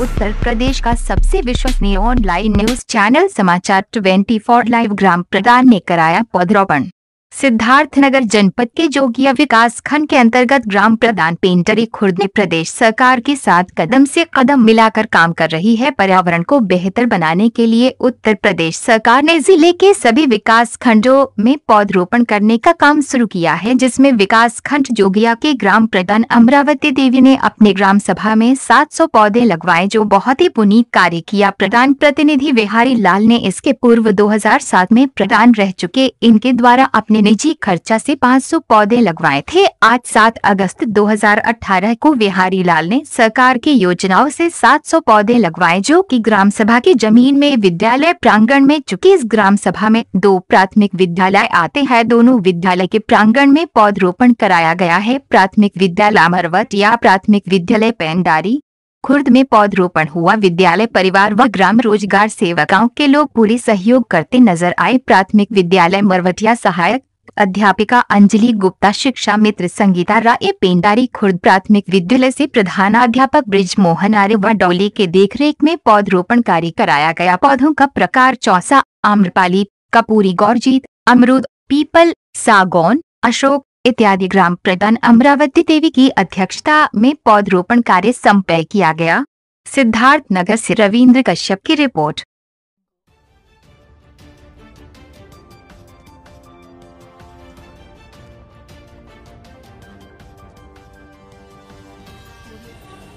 उत्तर प्रदेश का सबसे विश्वसनीय ऑनलाइन न्यूज़ चैनल समाचार 24 लाइव ग्राम प्रधान ने कराया पौधरोपण। सिद्धार्थनगर जनपद के जोगिया विकास खंड के अंतर्गत ग्राम प्रधान पेंटरी खुर्द ने प्रदेश सरकार के साथ कदम से कदम मिलाकर काम कर रही है। पर्यावरण को बेहतर बनाने के लिए उत्तर प्रदेश सरकार ने ज़िले के सभी विकास खंडों में पौधरोपण करने का काम शुरू किया है, जिसमें विकास खंड जोगिया के ग्राम प्रधान अमरावती देवी ने अपने ग्राम सभा में 700 पौधे लगवाए, जो बहुत ही पुनीत कार्य किया। प्रधान प्रतिनिधि बिहारी लाल ने इसके पूर्व 2007 में प्रधान रह चुके। इनके द्वारा अपने निजी खर्चा से 500 पौधे लगवाए थे। आज 7 अगस्त 2018 को बिहारी लाल ने सरकार की योजनाओं से 700 पौधे लगवाए, जो कि ग्राम सभा की ज़मीन में विद्यालय प्रांगण में चुकी। इस ग्राम सभा में दो प्राथमिक विद्यालय आते हैं। दोनों विद्यालय के प्रांगण में पौधरोपण कराया गया है। प्राथमिक विद्यालय अमरवट या प्राथमिक विद्यालय पेंडारी खुर्द में पौधरोपण हुआ। विद्यालय परिवार व ग्राम रोज़गार सेवकाओं के लोग पूरी सहयोग करते नज़र आए। प्राथमिक विद्यालय मरवटिया सहायक अध्यापिका अंजलि गुप्ता, शिक्षा मित्र संगीता राय पेंडारी खुर्द, प्राथमिक विद्यालय से प्रधानाध्यापक ब्रिज मोहन आर्य व डोली के देखरेख में पौधरोपण कार्य कराया गया। पौधों का प्रकार चौसा, आम्रपाली, कपूरी गौरजीत, अमरूद, पीपल, सागौन, अशोक इत्यादि ग्राम प्रधान अमरावती देवी की अध्यक्षता में पौधरोपण कार्य संपन्न किया गया। सिद्धार्थ नगर से रविन्द्र कश्यप की रिपोर्ट।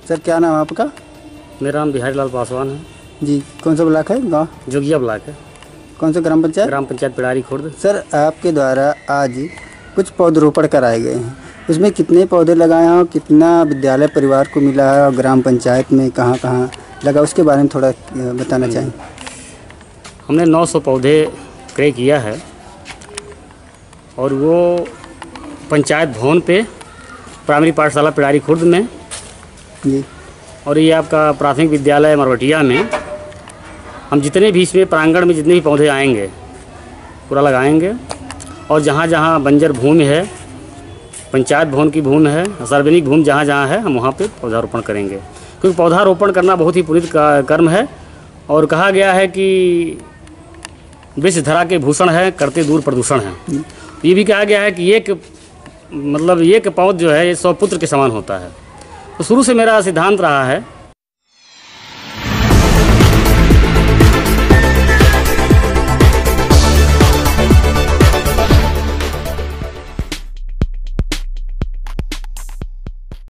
सर क्या नाम है आपका? मेरा नाम बिहारी लाल पासवान है। जी कौन सा ब्लॉक है गाँव जोगिया ब्लॉक है। कौन सा ग्राम पंचायत? ग्राम पंचायत पिड़ारी खुर्द। सर आपके द्वारा आज कुछ पौधरोपण कराए गए हैं। उसमें कितने पौधे लगाए हैं और कितना विद्यालय परिवार को मिला है और ग्राम पंचायत में कहाँ कहाँ लगा उसके बारे में थोड़ा बताना चाहें। हमने 900 पौधे क्रय किया है और वो पंचायत भवन पे प्राइमरी पाठशाला पिड़ारी खुर्द में जी। और ये आपका प्राथमिक विद्यालय मरवटिया में। हम जितने भी इसमें प्रांगण में जितने भी पौधे आएँगे पूरा लगाएँगे। और जहाँ जहाँ बंजर भूमि है पंचायत भवन की भूमि है सार्वजनिक भूमि जहाँ जहाँ है हम वहाँ पे पौधारोपण करेंगे। क्योंकि पौधारोपण करना बहुत ही पुनित का- कर्म है। और कहा गया है कि विश्व धरा के भूषण है करते दूर प्रदूषण है। ये भी कहा गया है कि एक मतलब एक पौध जो है ये सौ पुत्र के समान होता है। तो शुरू से मेरा सिद्धांत रहा है